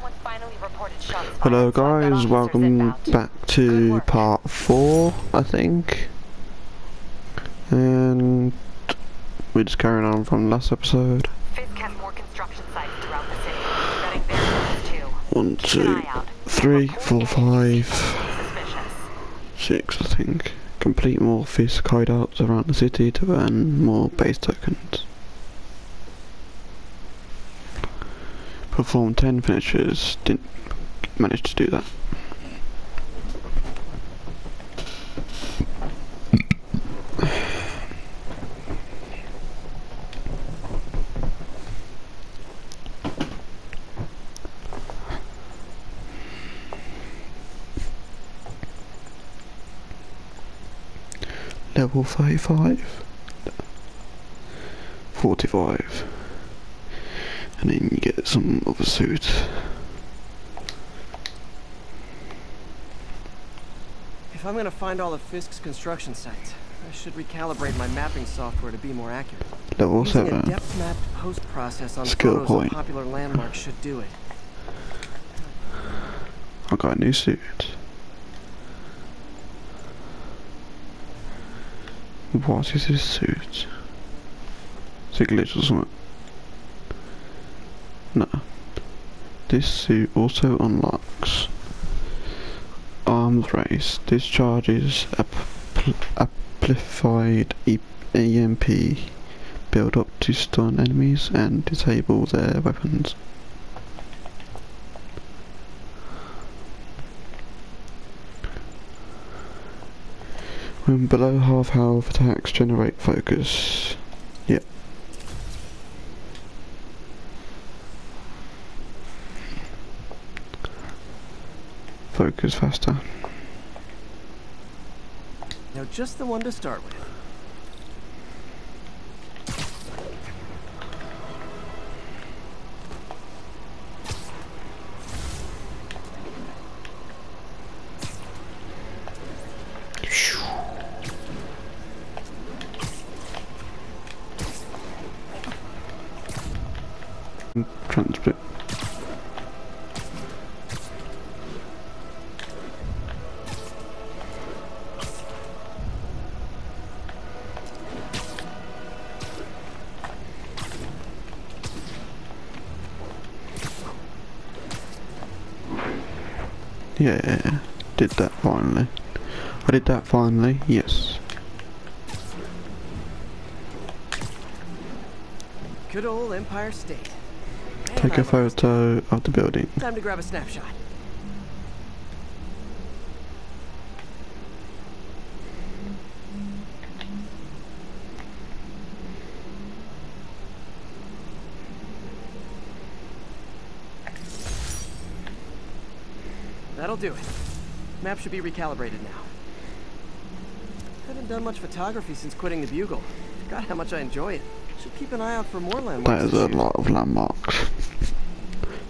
Hello fired, so I've got guys, welcome inbound. back to part 4, I think. And we're just carrying on from last episode. Fisk has more construction sites throughout the city. Vetting their ones too. One, two, three, four, five, six, I think. Complete more Fisk hideouts around the city to earn more base tokens. Perform 10 finishes, didn't manage to do that. Level 35 45 and then you get some other suit If I'm gonna find all of Fisk's construction sites, I should recalibrate my mapping software to be more accurate. level Using a 7 depth-mapped post-process on Skill photos point. of popular landmarks should do it. I got a new suit what is this suit? Is it glitch or something? No this suit also unlocks arms race discharges amplified EMP build up to stun enemies and disable their weapons. When below half health attacks generate focus. Yep. Focus faster. Now, just the one to start with. Yeah, did that finally. I did that finally, yes. Good old Empire State. Man, Take a photo of the building. Time to grab a snapshot. Do it. Map should be recalibrated now. Haven't done much photography since quitting the Bugle. Forgot how much I enjoy it. Should keep an eye out for more landmarks. That is a lot of landmarks.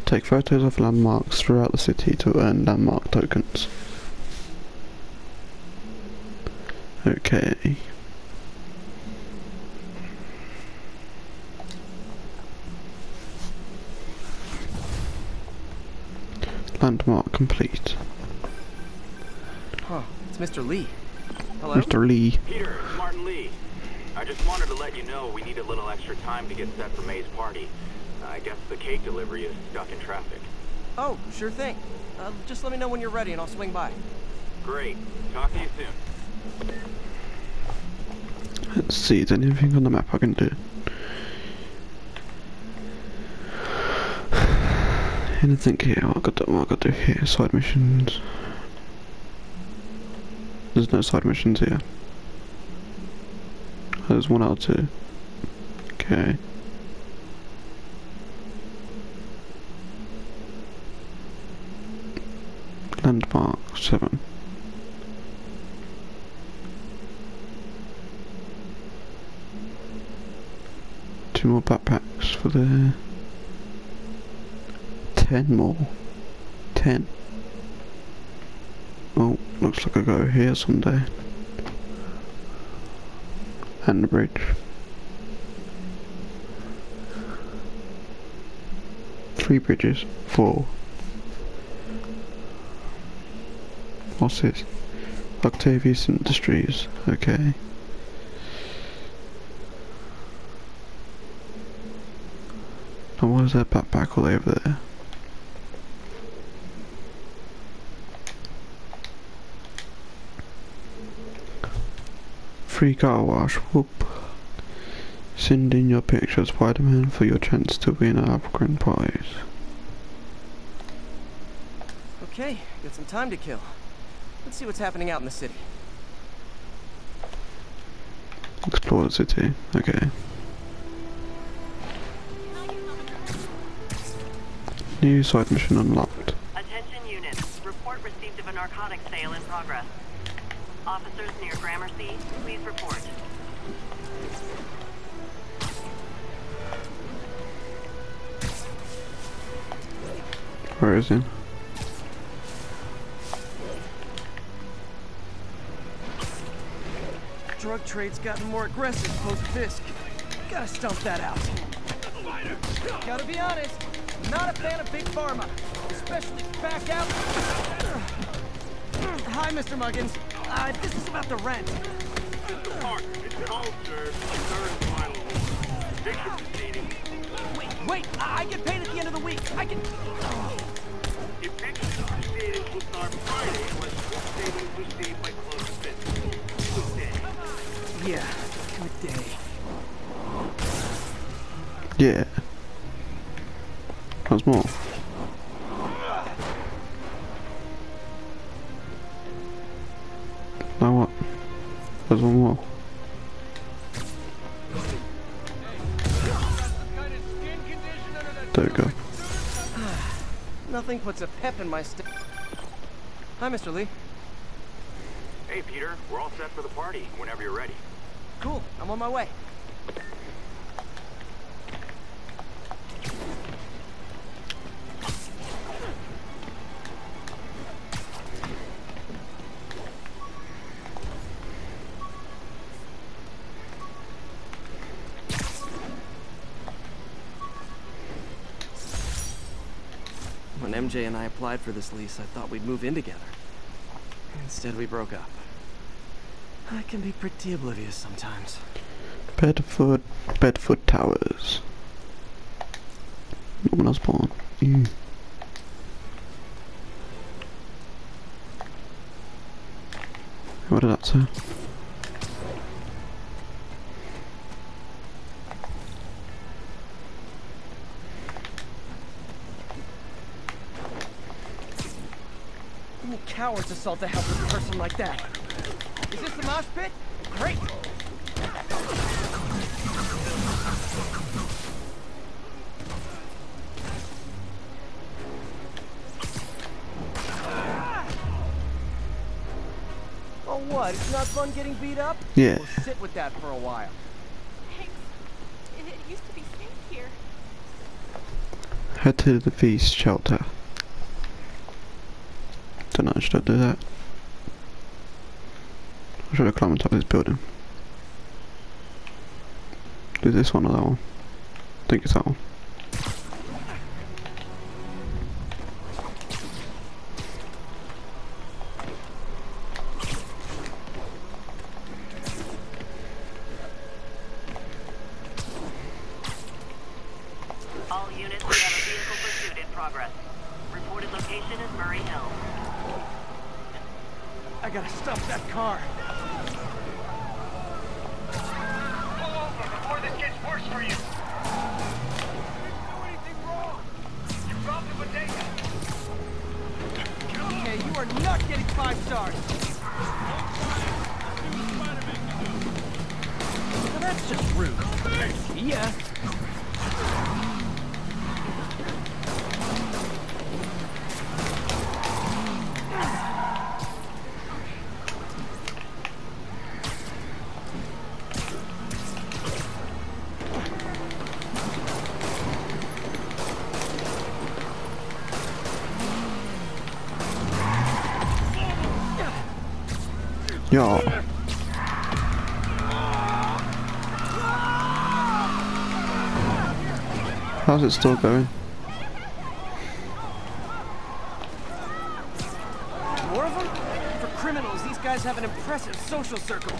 Take photos of landmarks throughout the city to earn landmark tokens. Okay. Landmark complete. Huh, it's Mr. Lee. Hello? Mr. Lee. Peter, it's Martin Lee. I just wanted to let you know we need a little extra time to get set for May's party. I guess the cake delivery is stuck in traffic. Oh, sure thing. Uh, just let me know when you're ready and I'll swing by. Great. Talk to you soon. Let's see, is there anything on the map I can do? Anything here? What I got to, what I got to do here? Side missions. There's no side missions here. There's one out two. Okay. Landmark seven. Two more backpacks for the 10 more. 10. Oh, looks like I go here someday. And the bridge. Three bridges. Four. What's this? Octavius Industries. Okay. Now why is that backpack all over there? Free car wash. Whoop. Send in your picture, Spider-Man, for your chance to win a grand prize. Okay, got some time to kill. Let's see what's happening out in the city. Explore the city. Okay. New side mission unlocked. Attention units. Report received of a narcotics sale in progress. Officers near Gramercy, please report. Where is he? Drug trade's gotten more aggressive post-Fisk. Gotta stump that out. Gotta be honest, not a fan of Big Pharma. Especially back out. Hi, Mr. Muggins. Uh, this is about the rent. Parker, it's cold, sir. Third final. Wait, wait, I, I get paid at the end of the week. I can... Will start Friday unless by close. Good day. Yeah, good day. Yeah. There's more. In my step. Hi, Mr. Lee. Hey, Peter. We're all set for the party whenever you're ready. Cool, I'm on my way. When MJ and I applied for this lease, I thought we'd move in together. Instead, we broke up. I can be pretty oblivious sometimes. Bedford, Bedford Towers. Not when I was born. Mm. What did that say? Only cowards assault a helpless person like that. Is this the mosh pit? Great! Oh what? It's not fun getting beat up? Yeah. We'll sit with that for a while. Thanks. It, it used to be safe here. Head to the F.E.A.S.T. shelter. Don't know, should I do that? Or should I climb on top of this building? Do this one or that one? I think it's that one. That's just rude. Ya. How's it still going? More of them? For criminals, these guys have an impressive social circle.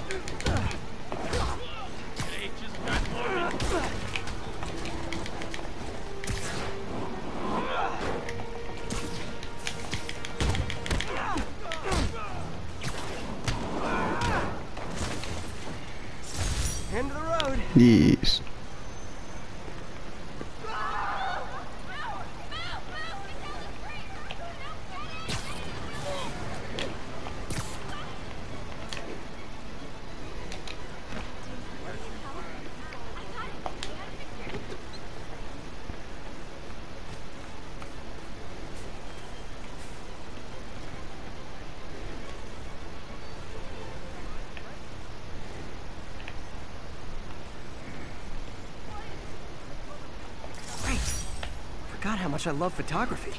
Much I love photography.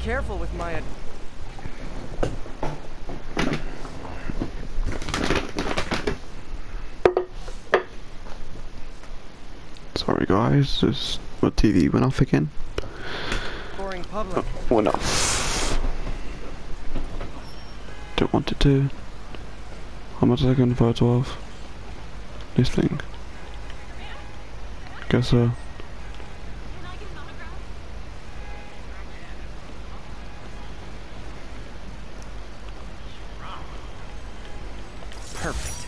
Careful with my guys, this my TV went off again. boring public. Uh, went off. Don't want it to. How much I can photo of? This thing. Guess so. Perfect.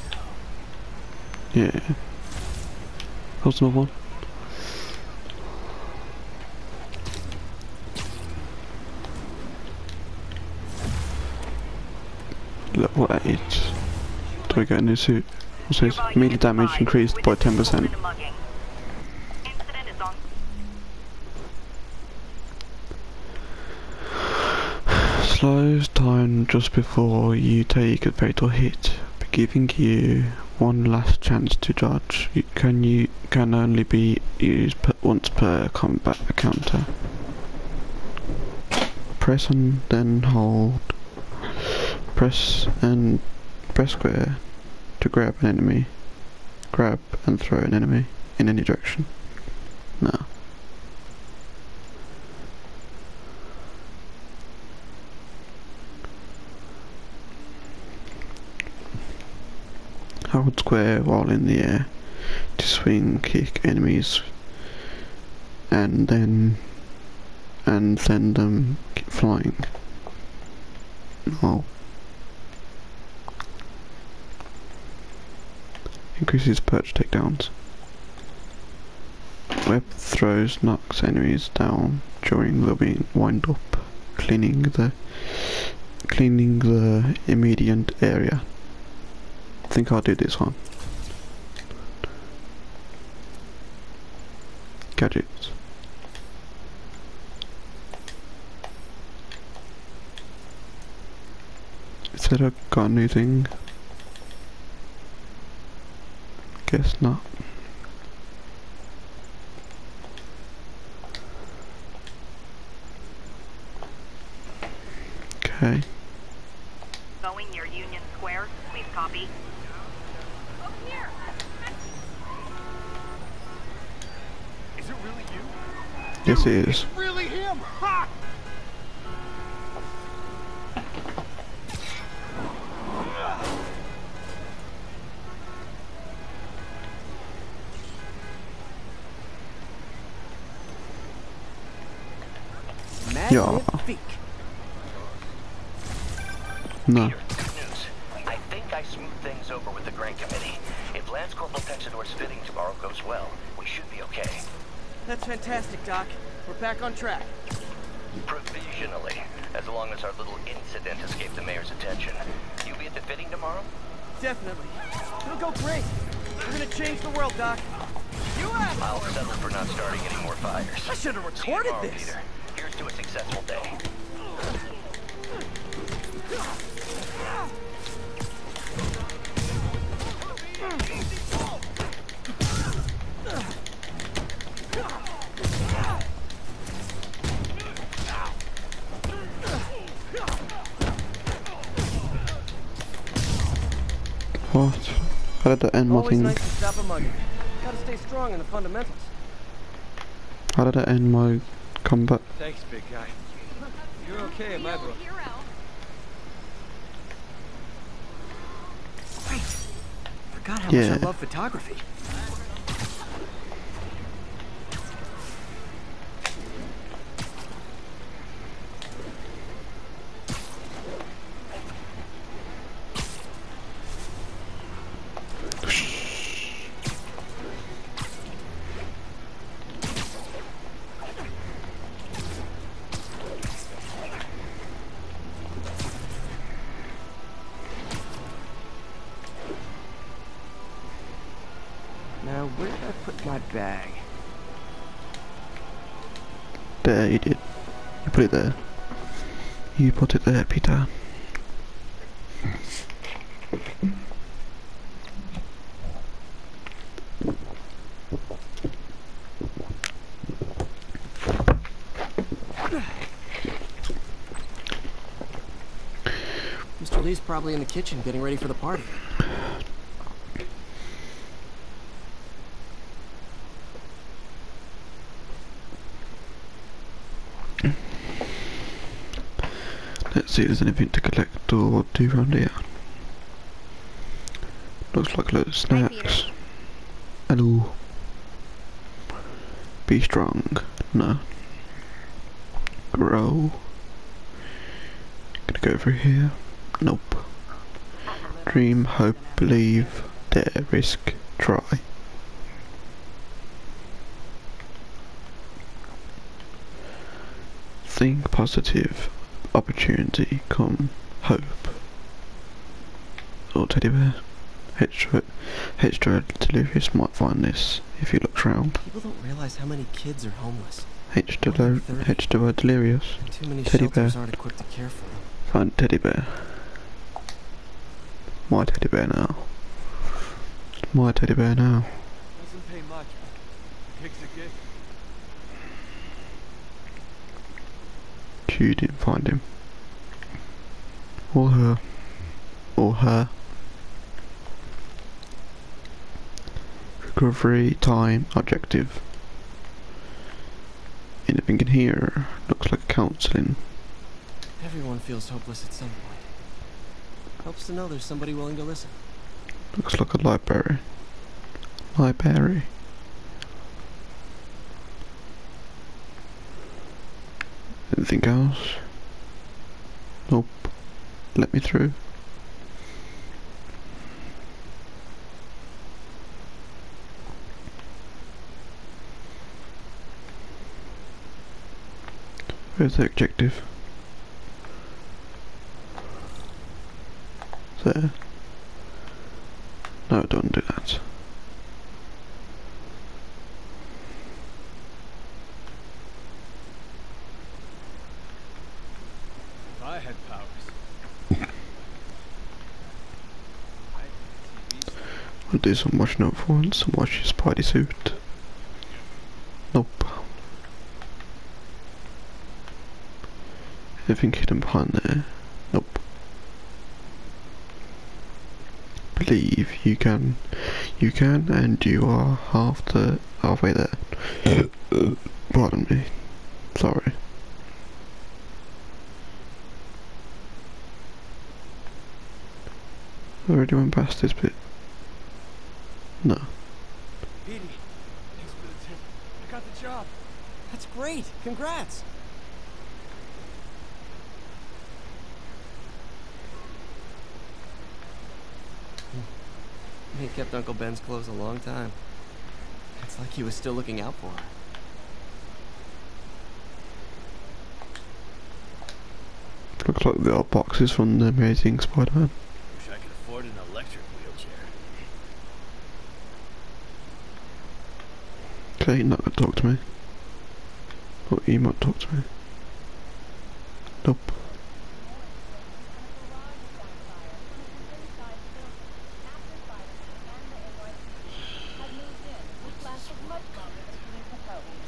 Yeah. That's another one. Level 8. Do I get a new suit? It says melee damage increased by 10%. Incident is on Slows down just before you take a fatal hit, giving you one last chance to dodge. You can you can only be used per, once per combat encounter. Press and then hold. Press and press square to grab an enemy. Grab and throw an enemy in any direction. No. Hold square while in the air to swing kick enemies and then and send them flying. Oh. Increases perch takedowns. Web throws knocks enemies down during the wi- wind up, cleaning the cleaning the immediate area. I think I'll do this one. Gadgets. Is that a got anything? Guess not. Okay. going near Union Square. Please copy. Is it really you? Yes, it is. Ja. Magnifique. No. Good news. I think I smoothed things over with the grant committee. If Lance Corporal Texador's fitting tomorrow goes well, we should be okay. That's fantastic, Doc. We're back on track. Provisionally, as long as our little incident escaped the mayor's attention. You be at the fitting tomorrow? Definitely. It'll go great. We're gonna change the world, Doc. You asked I'll settle for not starting any more fires. I should have recorded tomorrow, this. Peter. Stay strong in the fundamentals. How did I end my combat? Thanks, big guy. You're okay my book. Hero. Right. Forgot how Yeah. much I love photography. Kitchen getting ready for the party. Let's see if there's anything to collect or do around here. Looks like a load of Hi, Peter. snacks. Hello. Be strong. No. Grow. Gonna go over here. Nope. Dream, hope, believe, dare, risk, try. Think positive, opportunity, come, hope. Or teddy bear. H2 H2 Delirious might find this if he looks round. People don't realize how many kids are homeless. H2 H2 Delirious. Too many Teddy bear. aren't equipped to care for them. Find teddy bear. My teddy bear now. It's my teddy bear now. Doesn't pay much, but pig's a gig. You didn't find him. Or her. Or her. Recovery time objective. Anything in here looks like counselling. Everyone feels hopeless at some point. Helps to know there's somebody willing to listen. Looks like a library. Library. Anything else? Nope. Let me through. Where's the objective? There. No, don't do that. If I had powers. I'll do some watching out for and some watch his party suit. Nope. Anything hidden behind there? Believe you can, you can, and you are half the halfway there. Pardon me. Sorry. I already went past this bit. No. Petey, thanks for the tip. I got the job. That's great. Congrats. He kept Uncle Ben's clothes a long time. It's like he was still looking out for her. Looks like the old boxes from the Amazing Spider-Man. Wish I could afford an electric wheelchair. Okay, not gonna talk to me. Or you might talk to me. Nope.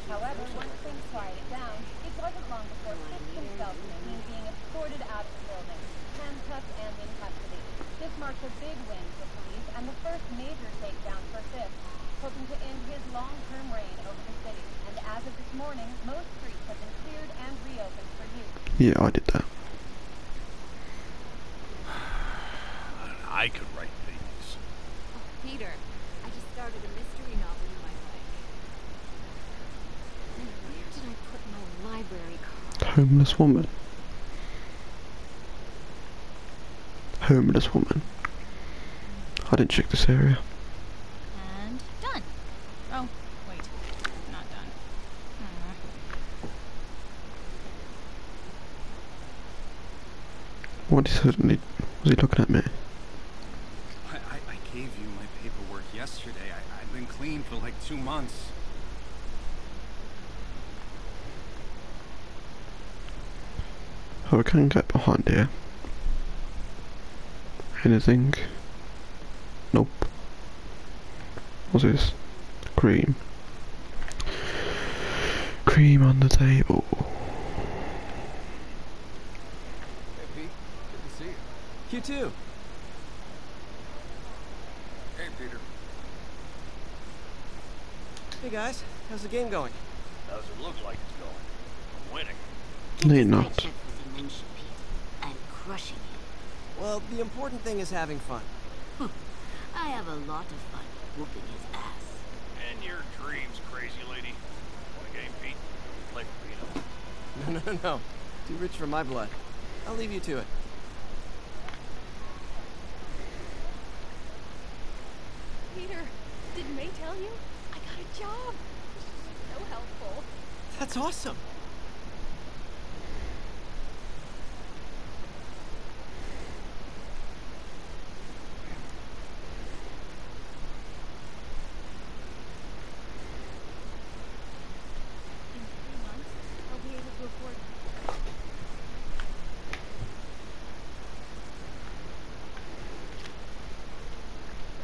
However, once things quieted down, it wasn't long before Fisk himself came being escorted out of the building, handcuffed and in custody. This marks a big win for police and the first major takedown for Fisk, hoping to end his long-term reign over the city. And as of this morning, most streets have been cleared and reopened for use. Yeah, I did that. I could write these. Peter, I just started a mystery novel you might like. And where did I put my library card? Homeless woman. Homeless woman. I didn't check this area. And done. Oh, wait. Not done. Hmm. What is suddenly was he looking at me? I, I, I gave you my paperwork yesterday. I, I've been clean for like two months. Oh, I can't get behind here. Anything? Nope. What's this? Cream. Cream on the table. Hey, Pete. Good to see you. You too. Hey, Peter. Hey, guys. How's the game going? How's it look like it's going? I'm winning. No, you're not. Check the dimension, Pete. I'm crushing it. Well, the important thing is having fun. I have a lot of fun whooping his ass. And your dreams, crazy lady. Want a game, Pete? Play for Pino. No, no, no. Too rich for my blood. I'll leave you to it. Peter, did May tell you? I got a job. She's so helpful. That's awesome. In three months, I'll be able to afford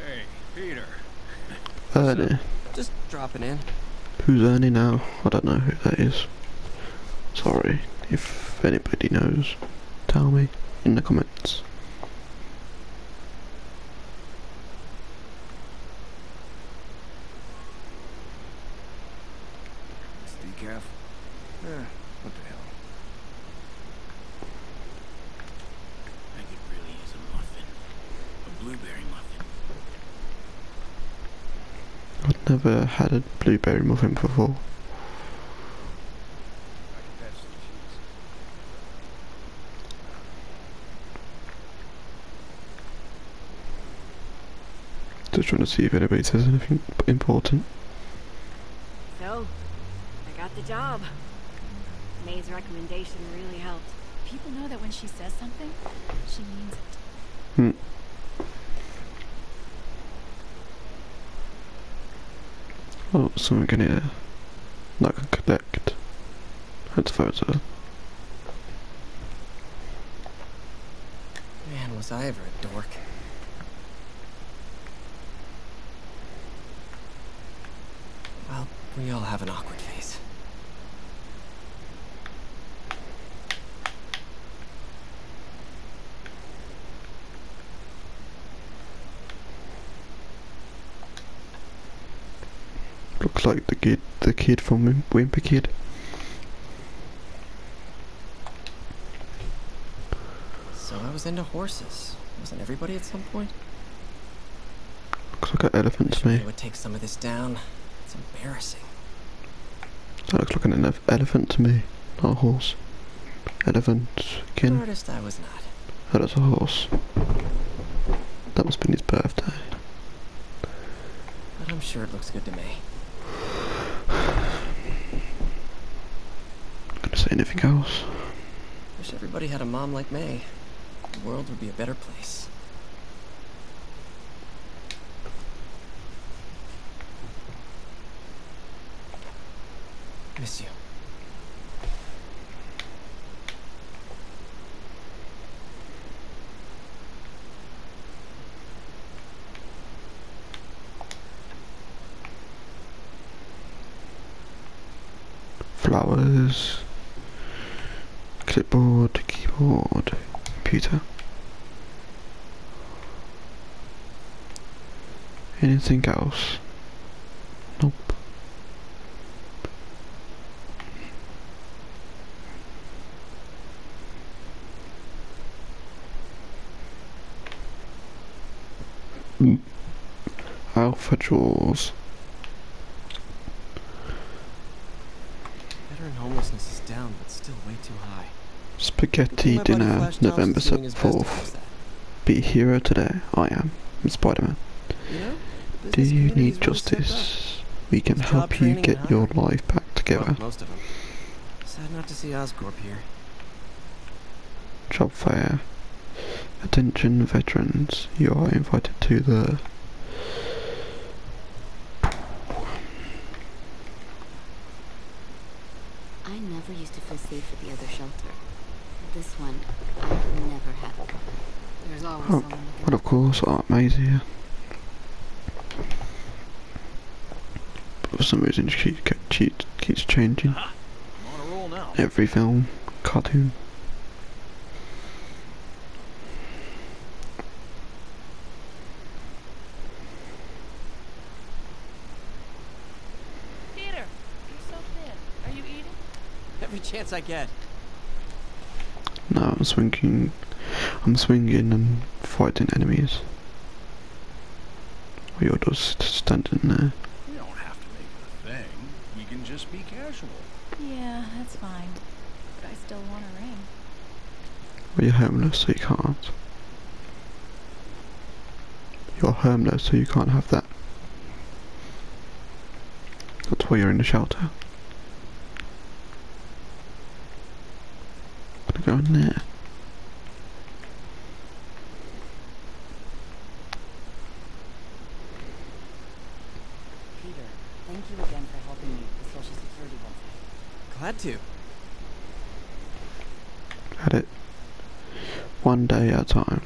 Hey, Peter. Ernie. Just dropping in. Who's Ernie now? I don't know who that is. Sorry. If anybody knows, tell me in the comments. It's decaf. Eh, what the hell? I could really use a muffin. A blueberry muffin. I've had a blueberry muffin before. I can patch some cheese. Just trying to see if anybody says anything important. So, I got the job. May's recommendation really helped. People know that when she says something, she means it. Hmm. Oh, something in here. That I can collect. That's photo. Man, was I ever a dork. Well, we all have an awkward phase. Looks like the kid, the kid from Wimpy Kid. So I was into horses. Wasn't everybody at some point? Looks like an elephant to me. would take some of this down. It's embarrassing. That looks like an elephant to me, not a horse. Elephant, kin. Artist I was not. Oh, that's a horse. That must have been his birthday. But I'm sure it looks good to me. Gonna say anything else? Wish everybody had a mom like May. The world would be a better place. Anything else? Nope. Mm. Alpha Jaws. Veteran homelessness is down, but still way too high. Spaghetti dinner, November Thompson's doing his best to fix 4th. Be a hero today. I am. I'm Spider-Man. You know, Do you need really stepped up. justice? We can Job help you get and your life back together. Well, most of them. Sad not to see Oscorp here. Job fair. Attention veterans, you are invited to the I never used to feel safe at the other shelter. This one, I've never had. There's always Oh, someone looking well of course Aunt May's here. But for some reason she keeps, she keeps changing. Ah. I'm on a roll now. Every film, cartoon. Peter, you're so thin. Are you eating? Every chance I get. No, I'm swinging. I'm swinging and fighting enemies. While You're just standing there. You don't have to make it a thing. You can just be casual. Yeah, that's fine. But I still want a ring. Well, you're homeless, so you can't. You're homeless, so you can't have that. That's why you're in the shelter. I'm Gonna go in there. Peter, thank you again for helping me with Social Security To. Had it. One day at a time.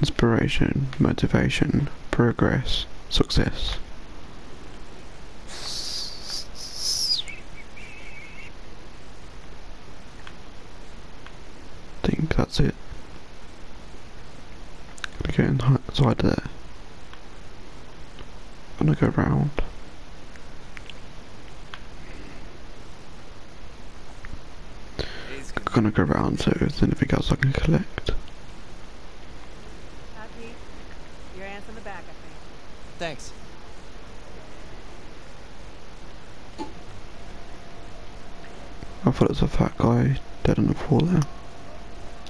Inspiration, motivation, progress, success. think that's it. Gonna get inside there. Gonna go round. Gonna go around so if there's anything else I can collect. Happy. Your aunt's in the back, I think. Thanks. I thought it was a fat guy dead on the floor there.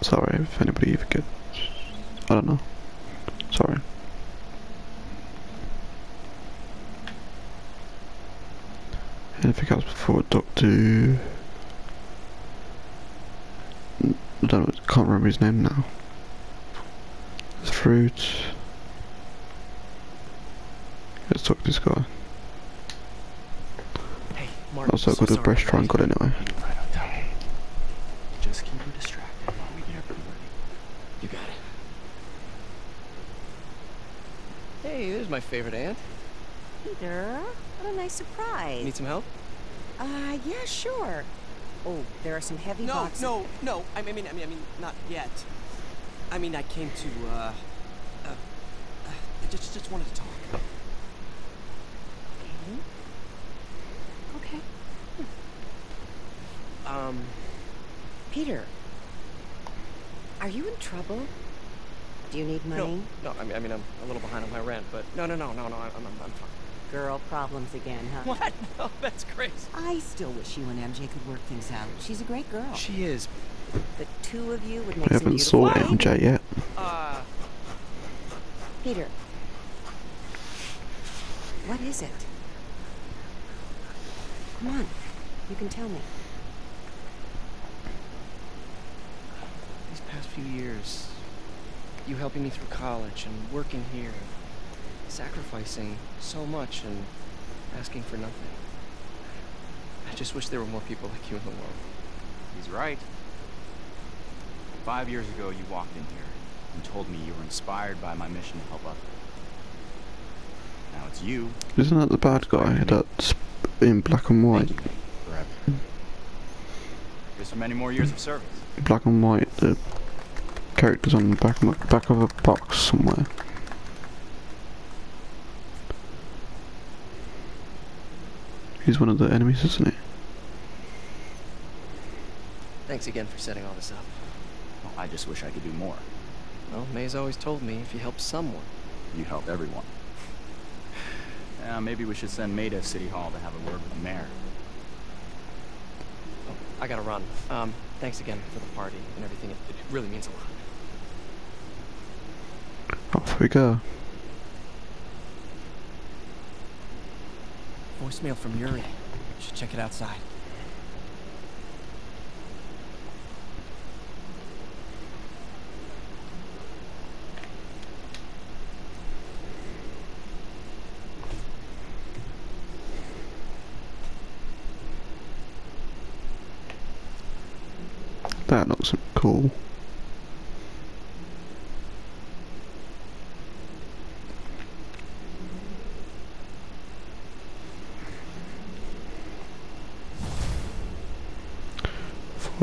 Sorry if anybody even gets. I don't know. Sorry. Anything else before Doctor? I don't know. Can't remember his name now. There's fruit. Let's talk to this guy. Hey, Mark. Also so got a sorry brush about triangle anyway. Right on. Just keep him distracted while we get everything ready. You got it. Hey, there's my favorite aunt. Peter, what a nice surprise. Need some help? Uh, yeah, sure. Oh, there are some heavy No, boxes. no, no. No. I mean, I mean, I mean, not yet. I mean, I came to, uh, uh, uh I just, just wanted to talk. Okay. Um, Peter, are you in trouble? Do you need money? no, no. I mean, I mean, I'm a little behind on my rent, but no, no, no, no, no. I'm, I'm, I'm fine. Girl problems again, huh? What? No, that's crazy. I still wish you and MJ could work things out. She's a great girl. She is. The two of you would We make some haven't saw babies. MJ yet. Uh, Peter. What is it? Come on. You can tell me. these past few years, you helping me through college and working here, sacrificing so much and asking for nothing. I just wish there were more people like you in the world. He's right. Five years ago, you walked in here and told me you were inspired by my mission to help others. Now it's you Isn't that the bad guy that's in black and white? forever. Here's for many more years of service. Black and white, the characters on the back of, back of a box somewhere. He's one of the enemies, isn't he? Thanks again for setting all this up. Well, I just wish I could do more. Well, May's always told me if you help someone, You help everyone. Yeah, maybe we should send May to City Hall to have a word with the mayor. Oh, I gotta run. Um, thanks again for the party and everything. It, it really means a lot. Off we go. Voicemail from Yuri. Should check it outside. That looks cool.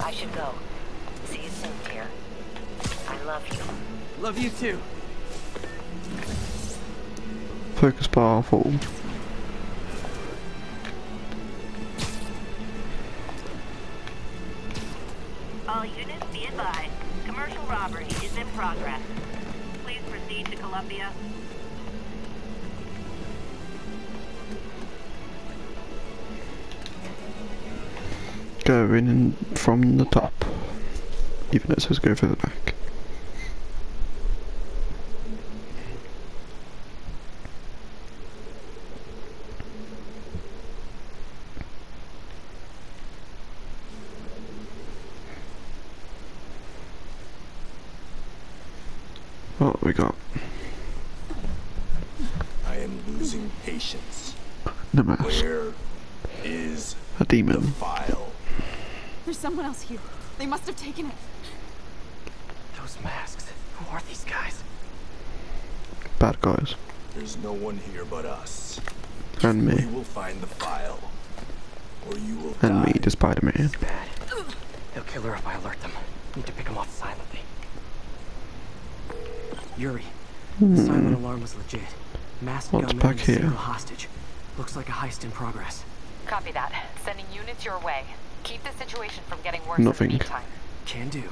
I should go. See you soon, dear. I love you. Love you too. Focus bar full. Going in from the top. Even though it says go for the back. What have we got? I am losing patience. The mask. Where is A demon. file? There's someone else here. They must have taken it. Those masks. Who are these guys? Bad guys. There's no one here but us. And We me. will find the file. Or you will And die. me, the Spider-Man. They'll kill her if I alert them. Need to pick them off silently. Yuri, the hmm. silent alarm was legit. Masked What's gunman back and a here? hostage. Looks like a heist in progress. Copy that. Sending units your way. Keep the situation from getting worse in Nothing. the meantime. Can do.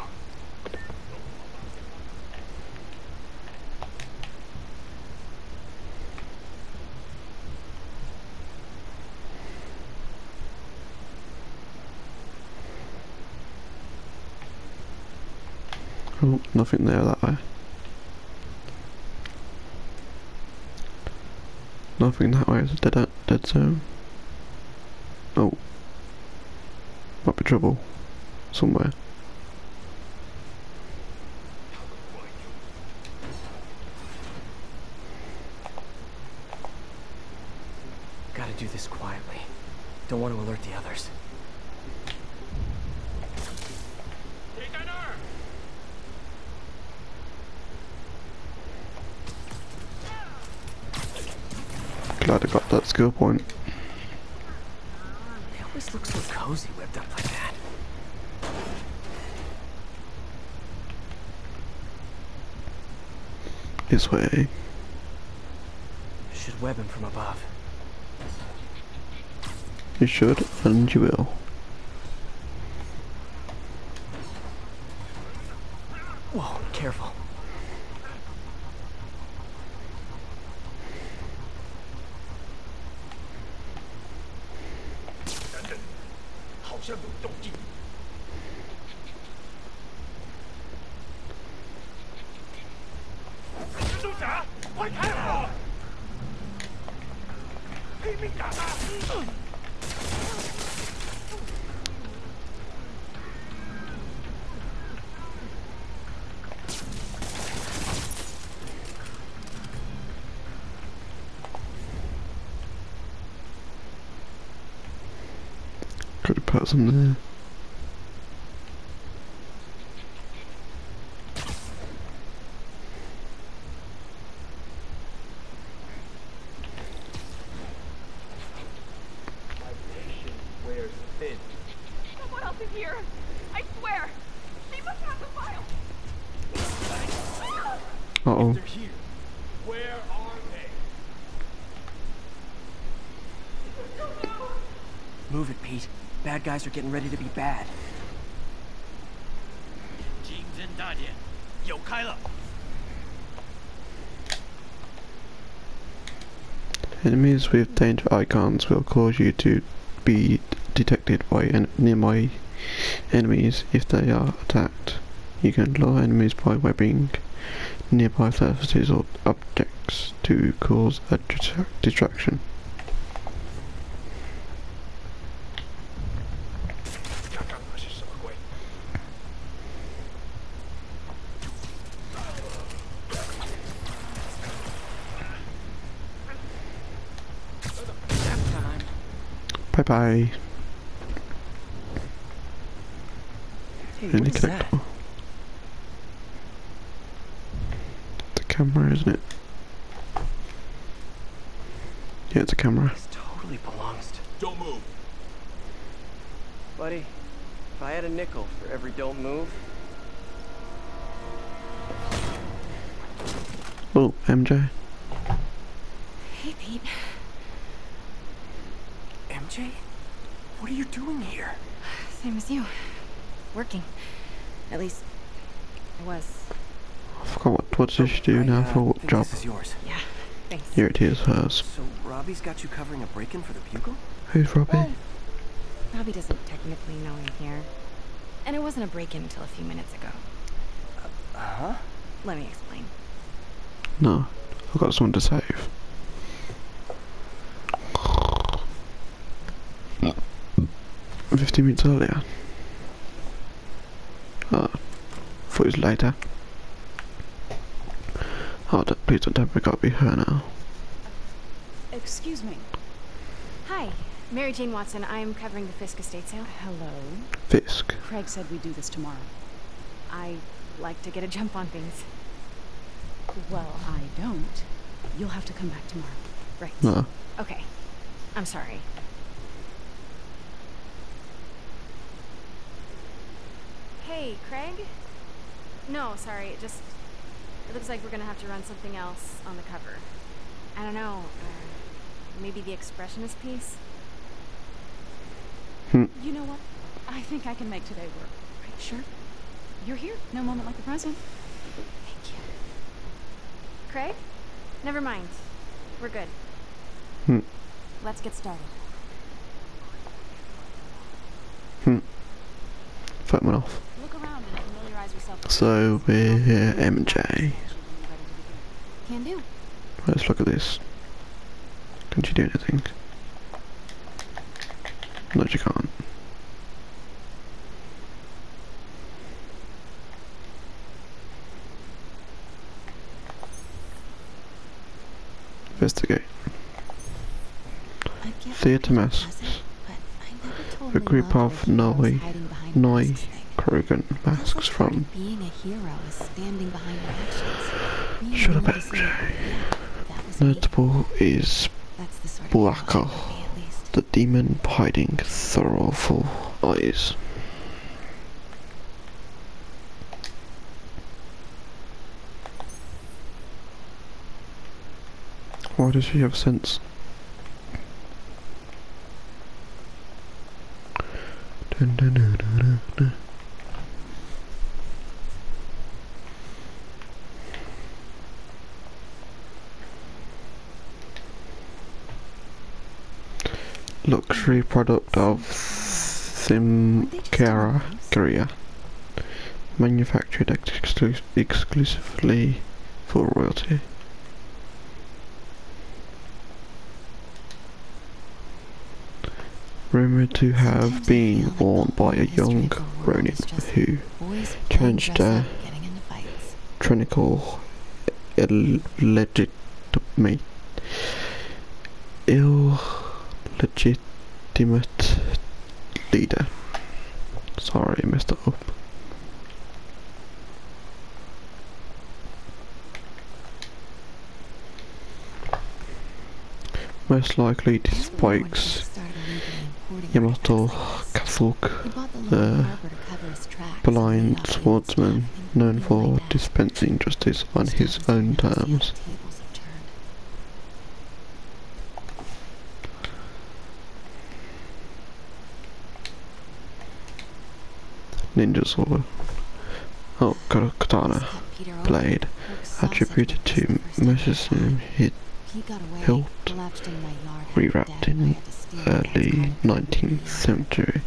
Oh, nothing there that way. Nothing that way, it's a dead, dead zone. Oh trouble somewhere. Gotta do this quietly. Don't want to alert the others. Glad I got that skill point. This way. Should web him from above. You should, and you will. Whoa, careful. Could have put some there. wears thin. Someone else is here. I swear. She must have the file. Uh oh. They're here. Where are they? Move it, Pete bad guys are getting ready to be bad. Enemies with danger icons will cause you to be detected by en nearby enemies if they are attacked. You can lure enemies by webbing nearby surfaces or objects to cause a distraction. Bye bye. Hey, Any what is that? collectible. The camera, isn't it? Yeah, it's a camera. This Totally belongs to. Don't move. Buddy, if I had a nickel for every don't move, Oh, MJ. Hey, Pete. Same as you. Working. At least, I was. I forgot what, what does she do now uh, for what job? This is yours. Yeah, thanks. Here it is, hers. So Robbie's got you covering a break-in for the bugle? Who's Robbie? Well, Robbie doesn't technically know I'm here. And it wasn't a break-in until a few minutes ago. Uh, uh-huh? Let me explain. No, I've got something to say. 50 minutes earlier. Ah, uh, later. Oh, don't, please don't ever up be her now. Excuse me. Hi, Mary Jane Watson. I am covering the Fisk estate sale. Hello. Fisk. Craig said we do this tomorrow. I like to get a jump on things. Well, I don't. You'll have to come back tomorrow. Right. No. Okay. I'm sorry. Hey, Craig? No, sorry. It just. It looks like we're gonna have to run something else on the cover. I don't know. Uh, maybe the expressionist piece? You know what? I think I can make today work. Right, sure. You're here. No moment like the present. Thank you. Craig? Never mind. We're good. Hmm. Let's get started. Hmm. Phone went off. Look around and familiarize yourself with So we're here, MJ. Can do. Let's look at this. Can she do anything? No, she can't. Investigate. Theatre masks. A group of Noi, Noi Krogan masks from. Being a hero is standing behind your actions. Shut up, MJ. "Yeah, that was me." Notable is the the demon hiding sorrowful eyes. Why does she have sense? Dun, dun, dun, Luxury product of Simcara Korea. Manufactured exclu exclusively for royalty. Rumoured to have been worn by a young Ronin who challenged a tyrannical illegitimate illegitimate leader. Sorry, I messed up. Most likely this bikes Yamato Kazuk, the uh, blind swordsman known for dispensing justice on his own terms. Ninja sword. Oh, katana blade attributed to Muslim hit hilt rewrapped in early 19th century.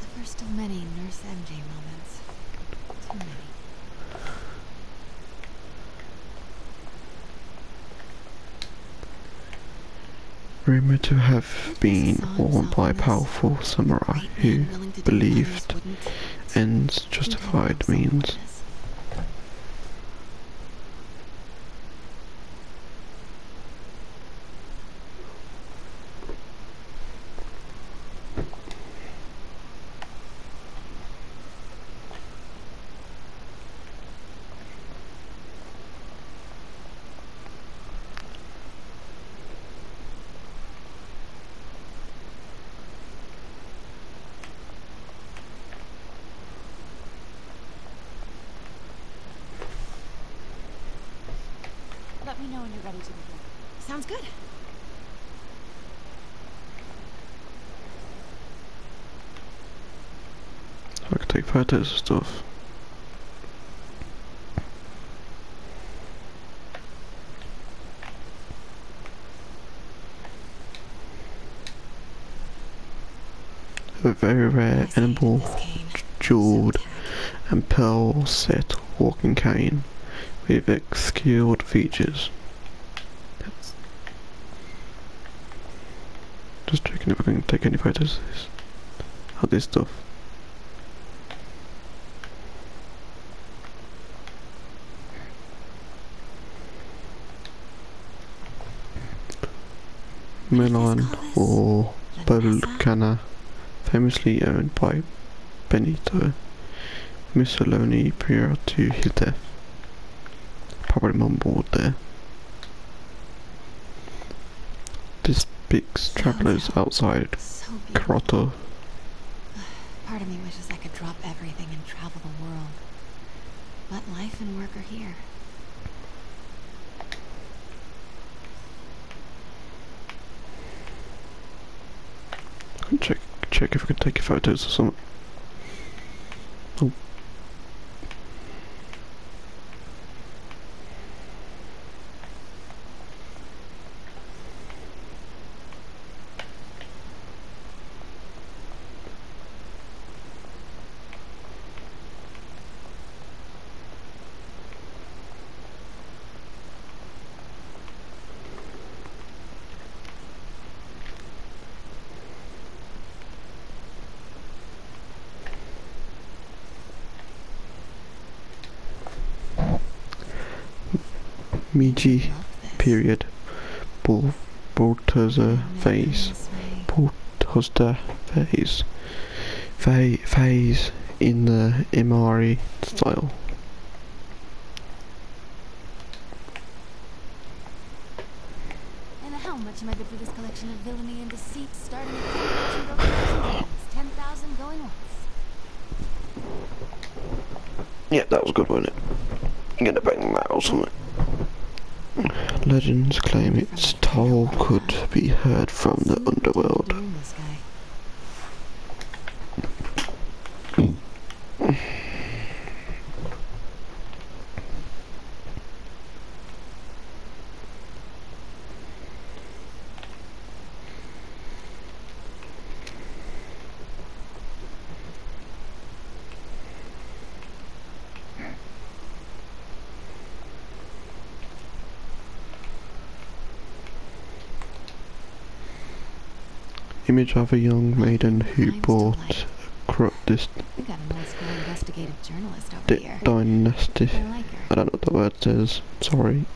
The first of many Nurse MJ moments. Too many. Rumored to have been worn by a powerful samurai who believed ends justified means. Let me know when you're ready to begin. Sounds good. I can take photos of stuff. A very rare animal jeweled and pearl set walking cane with obscured features. Just checking if I can take any photos of this, of this stuff. Milan or Bolcana, famously owned by Benito Mussolini prior to his death. Probably on board there. This speaks travellers outside so Karato. Part of me wishes I could drop everything and travel the world. But life and work are here. I can check if I can take your photos or something. Meiji period Bultoza phase Bultoza phase Fa phase in the Imari style. In How much am I good for this collection of villainy and deceit, starting at 10,000 going twice, 10,000 going once? Yeah, that was good, wasn't it? I'm gonna bang out or something. Legends claim its toll could be heard from the underworld. Image of a young maiden who bought cro- this We got an old school investigative journalist over di- here. dynasty. I like. I don't know what the word says. Sorry.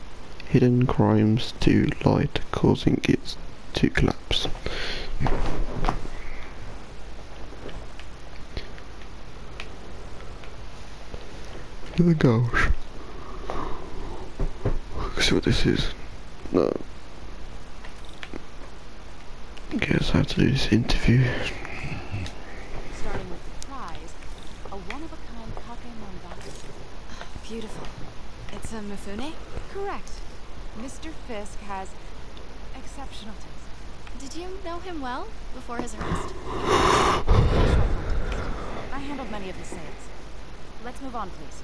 Hidden crimes to light, causing it to collapse. Oh gosh. Let's see what this is. No. This interview. Starting with the prize, a one-of-a-kind Kake Monogatari. Ah, beautiful. It's a Mifune? Correct. Mr. Fisk has exceptional taste. Did you know him well before his arrest? I handled many of his sales. Let's move on, please.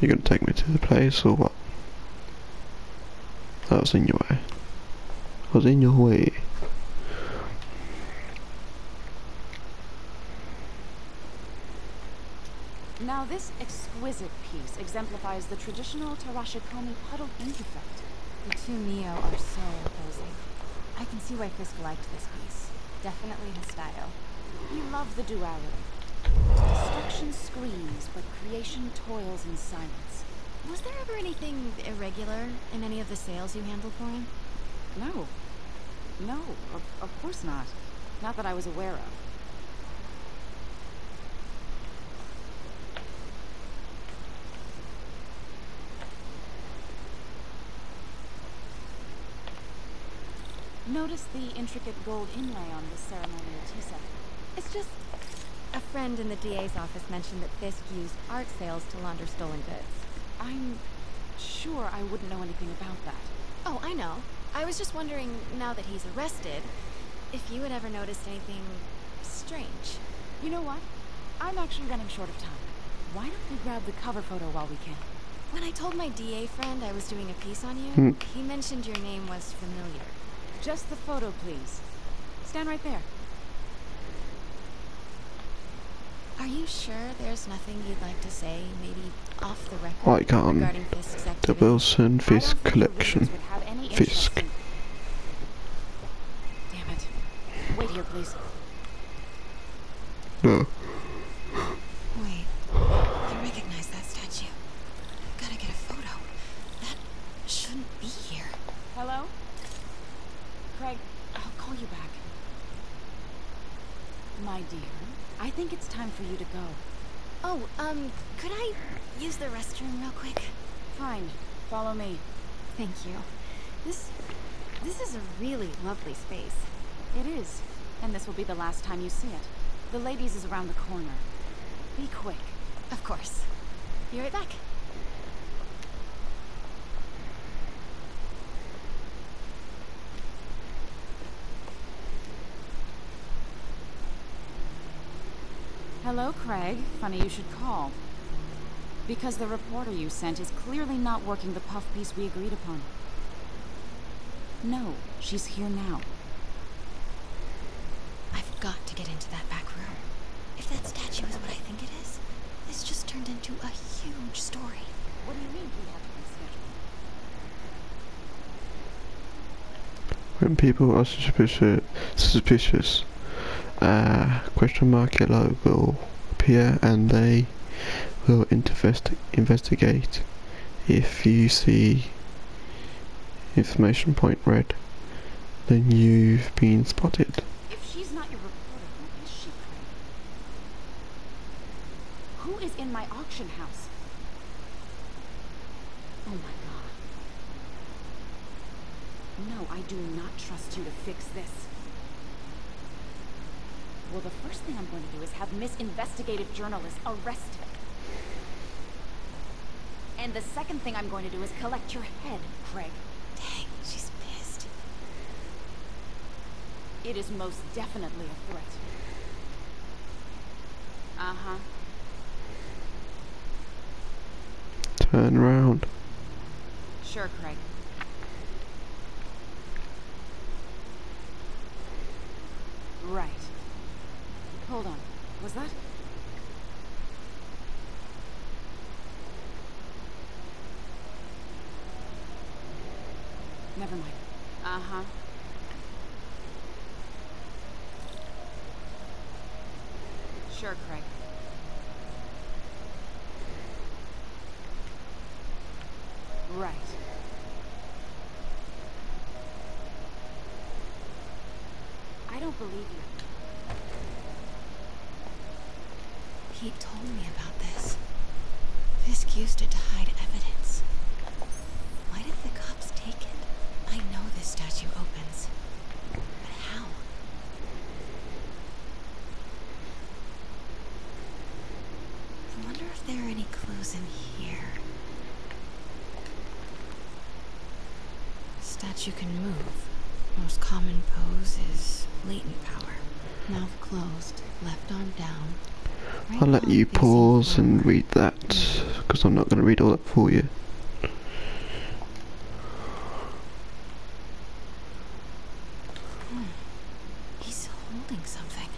You gonna take me to the place or what? That was in your way. I was in your way. Now this exquisite piece exemplifies the traditional Tarashikomi puddle ink effect. The two Nio are so imposing. I can see why Fisk liked this piece. Definitely his style. He loved the duality. Destruction screams, but creation toils in silence. Was there ever anything irregular in any of the sales you handled for him? No. No, of, of course not. Not that I was aware of. Notice the intricate gold inlay on this ceremonial tea set. It's just... A friend in the DA's office mentioned that Fisk used art sales to launder stolen goods. I'm sure I wouldn't know anything about that. Oh, I know. I was just wondering, now that he's arrested, if you had ever noticed anything strange. You know what? I'm actually running short of time. Why don't we grab the cover photo while we can? When I told my DA friend I was doing a piece on you, Hmm. he mentioned your name was familiar. Just the photo, please. Stand right there. Are you sure there's nothing you'd like to say, maybe off the record, Like regarding Fisk's the? Wilson Fisk I don't think the collection. readers would have any interest Fisk. Damn it. Wait here, please. No. Wait, I recognize that statue. Gotta get a photo. That shouldn't be here. Hello? Craig, I'll call you back. My dear, I think it's time for you to go. Oh, um, could I use the restroom real quick? Fine. Follow me. Thank you. This, this is a really lovely space. It is. And this will be the last time you see it. The ladies is around the corner. Be quick. Of course. Be right back. Hello, Craig. Funny you should call. Because the reporter you sent is clearly not working the puff piece we agreed upon. No, she's here now. I've got to get into that back room. If that statue is what I think it is, this just turned into a huge story. What do you mean we have to reschedule? When people are suspicious, suspicious, uh, question mark yellow will appear and they will investi- investigate. if you see information point red, then you've been spotted. If she's not your reporter, who is she, Who is in my auction house? Oh my god. No, I do not trust you to fix this. Well, the first thing I'm going to do is have Miss Investigative Journalist arrested. And the second thing I'm going to do is collect your head, Craig. Dang, she's pissed. It is most definitely a threat. Uh-huh. Turn around. Sure, Craig. Right. Hold on. Was that? Never mind. Uh-huh. Sure, Craig. Right. I don't believe you. Pete told me about this. Fisk used it to hide evidence. Why did the cops take it? I know this statue opens. But how? I wonder if there are any clues in here. Statue can move. Most common pose is latent power. Mouth closed, left arm down. Right I'll let you pause and read that, because I'm not going to read all that for you. Hmm. He's holding something.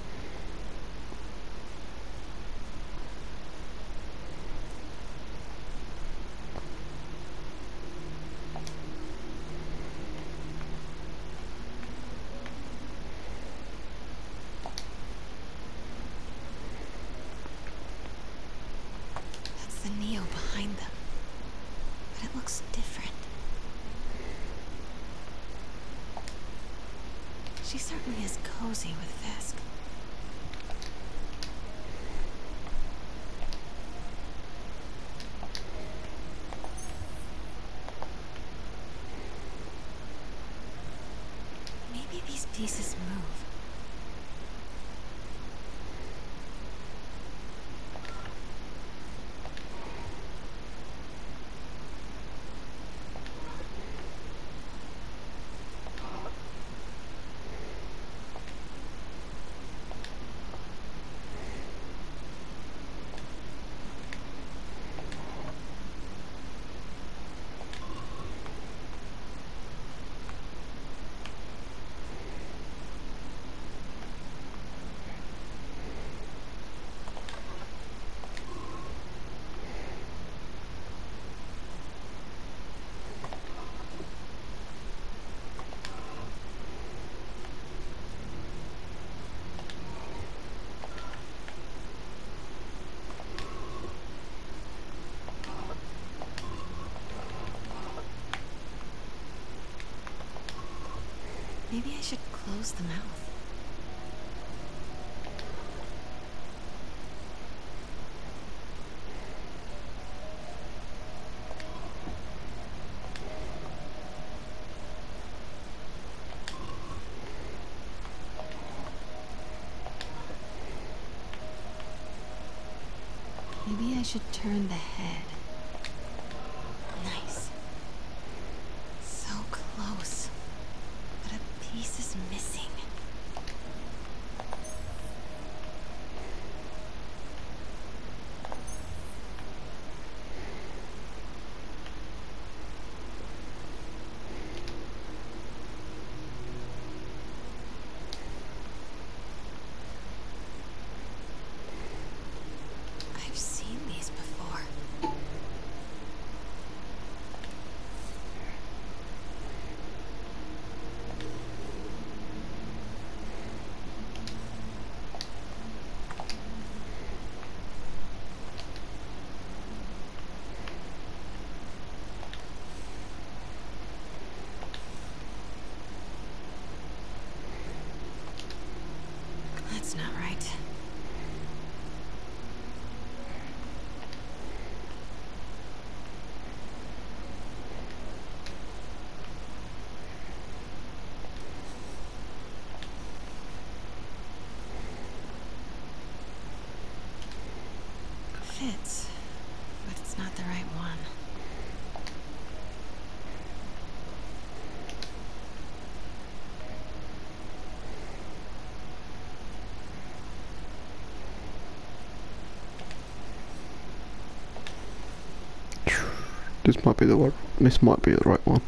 That's the Nio behind them. But it looks different. She certainly is cozy with Fisk. Maybe these pieces move. Maybe I should close the mouth. Maybe I should turn the head. Nice. So close. But a piece is missing. I've seen these before. not the right one. This might be the one. This might be the right one.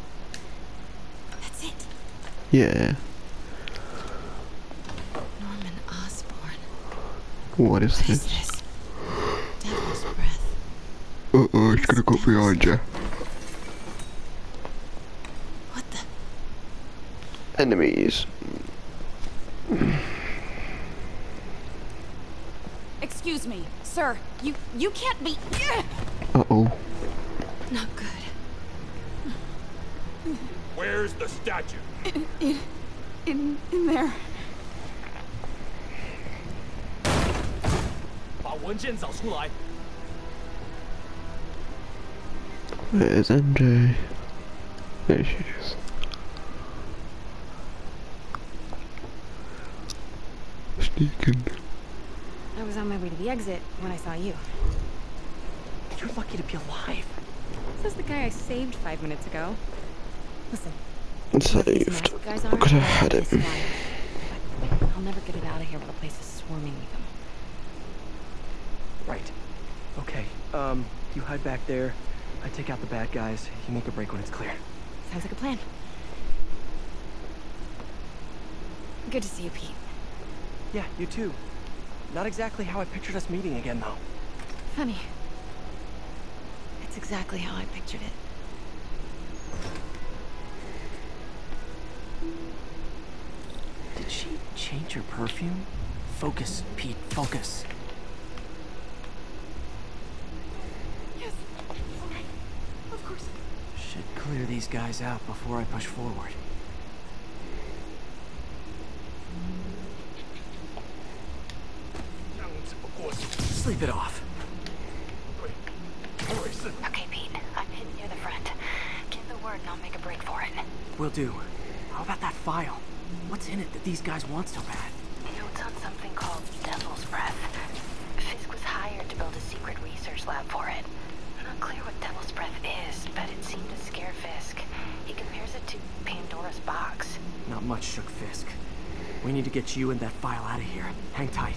That's it. Yeah. Norman Osborn. What is What is this? this? Devil's breath. Uh oh, it's gonna go behind you. What the? Enemies. Excuse me, sir. You you can't be. Uh oh. Not good. Where's the statue? In in in, in there. 把文件找出来。 Where's MJ? There she is. Sneaking. I was on my way to the exit when I saw you. You're lucky to be alive. This is the guy I saved five minutes ago. Listen, Saved. guys I could have had this it. I'll never get it out of here while the place is swarming with them. Right. Okay. Um, you hide back there. I take out the bad guys. You make a break when it's clear. Sounds like a plan. Good to see you, Pete. Yeah, you too. Not exactly how I pictured us meeting again, though. Funny. It's exactly how I pictured it. Her perfume? Focus, Pete, focus. Yes. Okay. Of course. Should clear these guys out before I push forward. Sleep it off. Okay, Pete. I'm hidden near the front. Give the word and I'll make a break for it. Will do. How about that file? What's in it that these guys want so bad? Notes on something called Devil's Breath. Fisk was hired to build a secret research lab for it. I'm not clear what Devil's Breath is, but it seemed to scare Fisk. He compares it to Pandora's box. Not much shook Fisk. We need to get you and that file out of here. Hang tight.